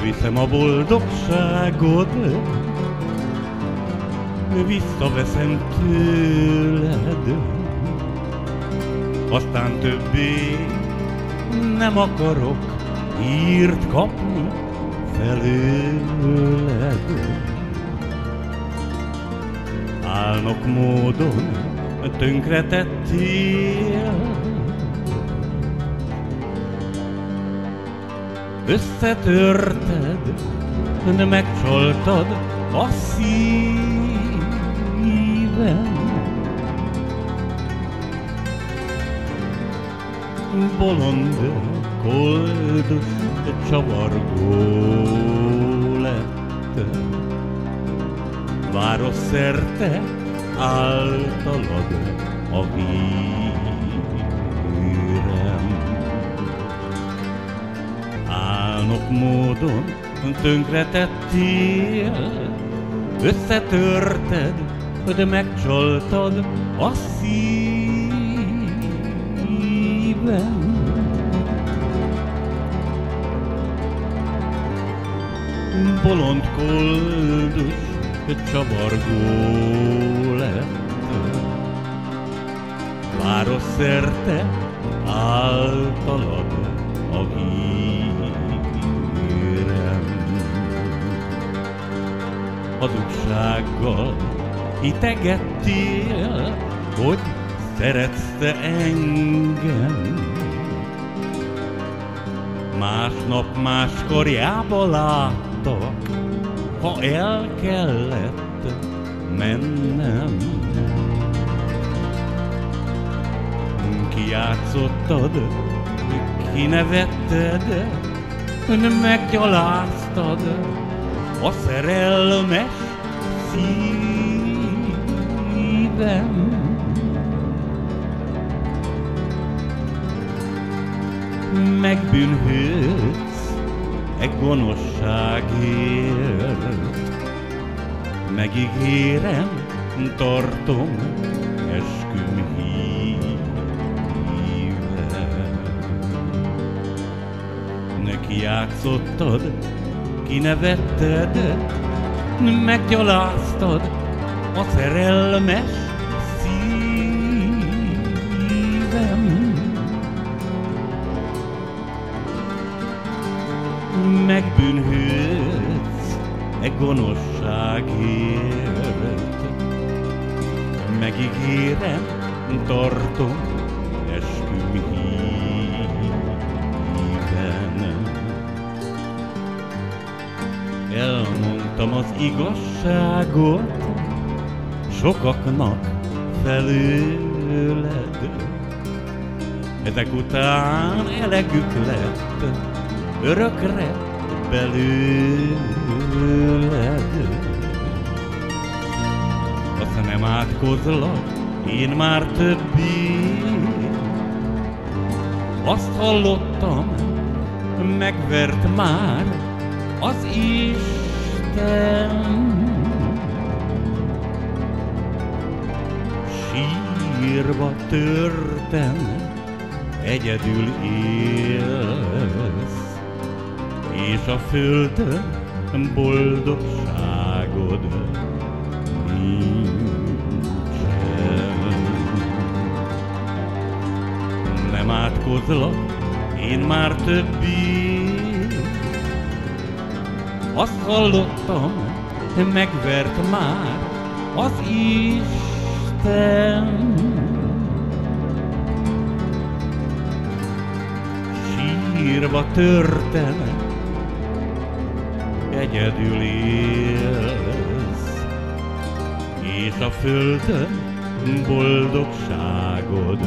elviszem a boldogságod, visszaveszem tőled, aztán többé nem akarok hírt kapni felőled. Álnok módon tönkretettél, Összetörted, de megcsoltad a szívem. Bolond, koldus, csavargó lett. Város szerte általad a hírem. Módon tönkretettél, összetörted, de megcsaltad a szívem. Bolond koldus, csavargó lett. Város szerte általad a hírem. Hazugsággal hitegettél, hogy szeretsz te engem. Másnap máskorjába láttak, ha el kellett mennem. Kijátszottad, kinevetted, meggyaláztad a szerelmes szívem. Megbűnhődsz e gonoszságért, megígérem, tartom esküm Neki játszottad, kinevetted, meggyaláztad a szerelmes szívem. Megbűnhődsz e gonoszságért, megígérem, tartom igazságot sokaknak felőled. Ezek után elegük lett örökre belőled. Azt nem átkozlak, én már többé. Azt hallottam, megvert már az Isten. Sírva törtem, egyedül élsz, és a földön boldogságod nincsen. Nem átkozlak, én már többé, azt hallottam, megvert már az Isten. Sírva törtem, egyedül élsz, és a földön boldogságod